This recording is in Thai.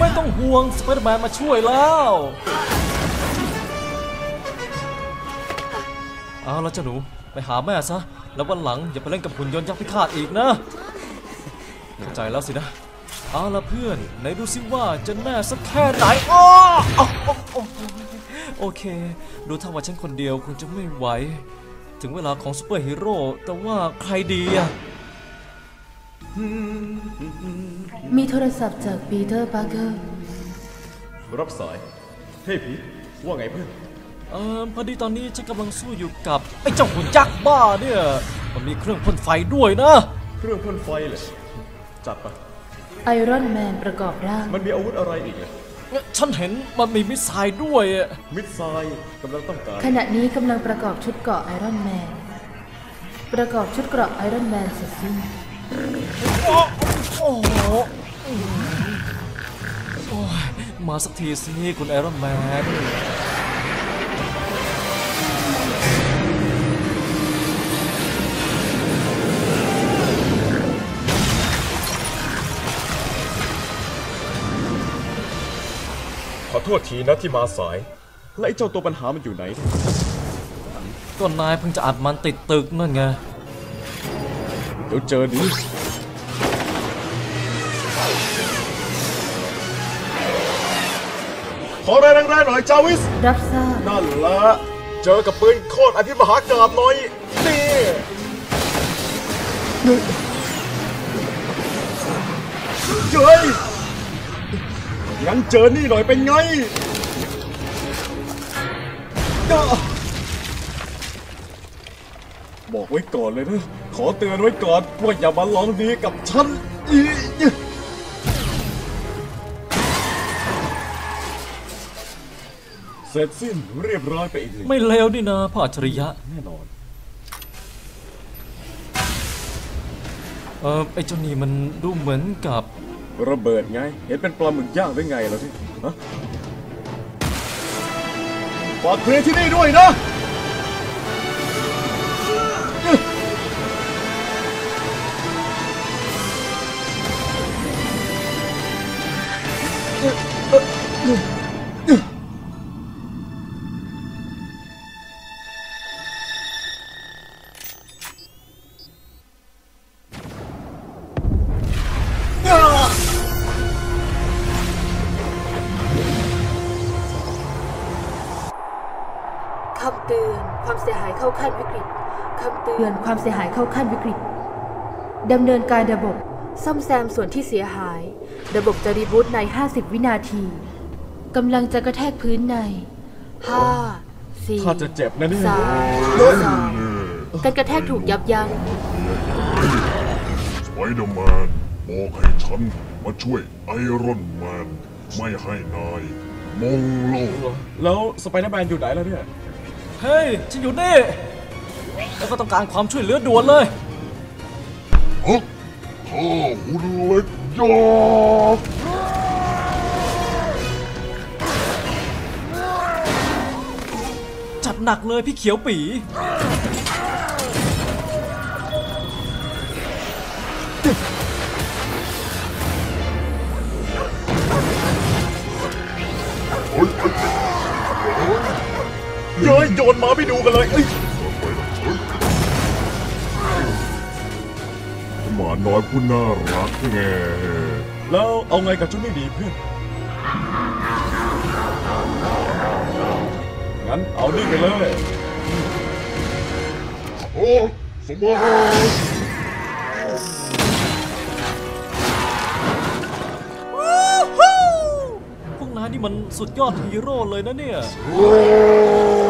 ไม่ต้องห่วงสไปเดอร์แมนมาช่วยแล้วเอาละเจ้าหนูไปหาแม่ซะ แล้ววันหลังอย่าไปเล่นกับหุ่นยนต์ยักษ์พิฆาตอีกนะ เข้าใจแล้วสินะ เอาละเพื่อนไหนดูสิว่าจะแน่สักแค่ไหนอ้ออ้ออ้ออ้อโอเค ดูท่าว่าฉันคนเดียวคงจะไม่ไหว ถึงเวลาของซูเปอร์ฮีโร่แต่ว่าใครดีอะ มีโทรศัพท์จากปีเตอร์ปาร์เกอร์ รับสาย เฮ้ยพีทว่าไงเพื่อน เออพอดีตอนนี้ฉันกำลังสู้อยู่กับ ไอ้เจ้าหุ่นยักษ์บ้าเนี่ย มันมีเครื่องพ่นไฟด้วยนะ เครื่องพ่นไฟเลยจัดไปไอรอนแมนประกอบร่าง มันมีอาวุธอะไรอีกเลยฉันเห็นมันมี missile ด้วยอะ missile กำลังต้องการ ขณะนี้กำลังประกอบชุดเกราะไอรอนแมน ประกอบชุดเกราะไอรอนแมนเสร็จสิ้น โอ้โหโอ้ยมาสักทีสิคุณไอรอนแมนขอโทษทีนะที่มาสาย และไอ้เจ้าตัวปัญหามันอยู่ไหนเนี่ยก็นายเพิ่งจะอัดมันติดตึกนั่นไง เดี๋ยวเจอดีขอแรงแรงๆหน่อยจาวิส รับทราบนั่นละเจอกับปืนโคตรอภิมหากาบหน่อย นี่ เจ้ยงั้นเจอนี่หน่อยเป็นไงอะ บอกไว้ก่อนเลยนะ ขอเตือนไว้ก่อนว่าอย่ามาลองดีกับฉันอีกเสร็จสิ้นเรียบร้อยไปอีกหนึ่งไม่เลวนี่นะพ่ออัจฉริยะแน่นอน เออไอ้เจ้านี่มันดูเหมือนกับระเบิดไง เห็นเป็นปลาหมึกย่างหรือไงล่ะที่ฮะฝากเคลียร์ที่นี่ด้วยนะ ความเสียหายเข้าขั้นวิกฤตคำเตือนความเสียหายเข้าขั้นวิกฤตดำเนินการระบบซ่อมแซมส่วนที่เสียหาย ระบบจะรีบูตใน 50 วินาทีกำลังจะกระแทกพื้นใน5 4ถ้าจะเจ็บนะเนี่ย สามสองการกระแทกถูกยับยั้งสไปเดอร์แมนบอกให้ฉันมาช่วยไอรอนแมนไม่ให้นายมองโลก แล้วสไปเดอร์แมนอยู่ไหนแล้วเนี่ย เฮ้ยฉันอยู่นี่ แล้วก็ต้องการความช่วยเหลือด่วนเลยฮะข้าหุ่นเล็กยากจัดหนักเลยพี่เขียวปี โยนมาไม่ดูกันเลยเอ้ยหมาน้อยผู้น่ารักไงแล้วเอาไงกับเจ้านี่ดีเพื่อน งั้นเอานี่ไปเลย โอ้สมาร์ทพวกนายนี่มันสุดยอดฮีโร่เลยนะเนี่ยโอ้